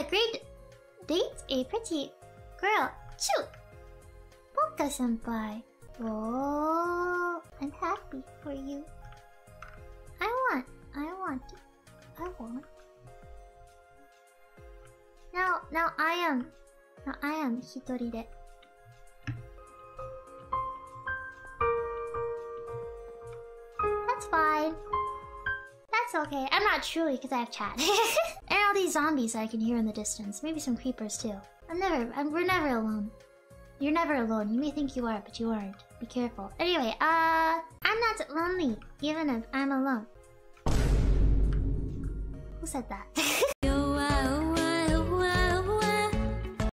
a great date a pretty girl. Shoot! Polka senpai. Oh, I'm happy for you. I want, I want, I want. Now, now I am, now I am hitoride. That's fine. That's okay. I'm not truly because I have chat. and all these zombies I can hear in the distance. Maybe some creepers too. I'm never. I'm, we're never alone. You're never alone. You may think you are, but you aren't. Be careful. Anyway, uh, I'm not lonely, even if I'm alone. Who said that?